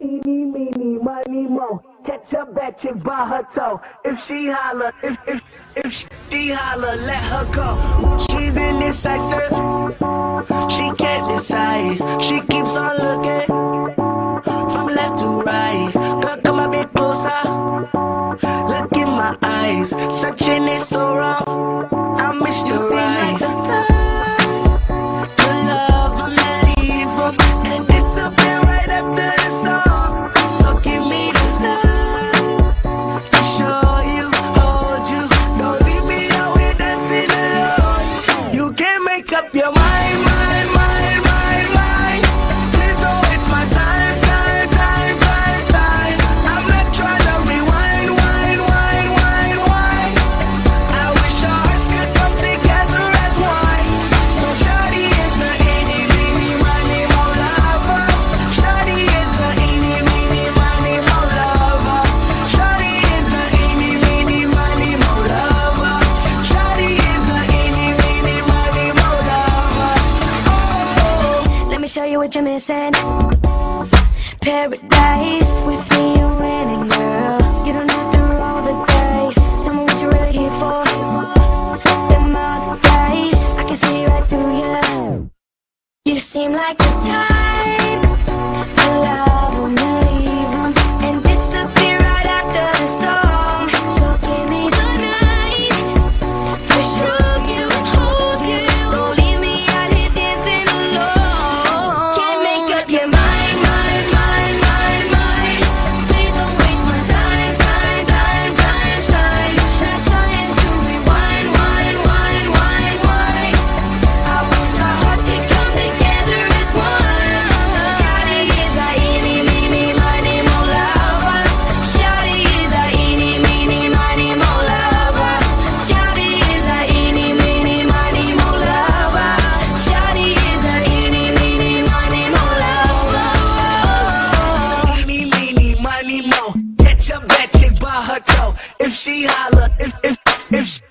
Eeny, meeny, money, mo. Catch a bad chick by her toe. If she holler, if if if she holler, let her go. She's indecisive. She can't decide. She keeps on looking from left to right. Girl, come a bit closer. Look in my eyes. Searching is so wrong. I miss you right. Show you what you're missing. Paradise with me, you're winning, girl. You don't have to roll the dice. Tell me what you're really here for. Them other guys, I can see right through you. You seem like the type anymore. Catch up that chick by her toe. If she holler, if if if. She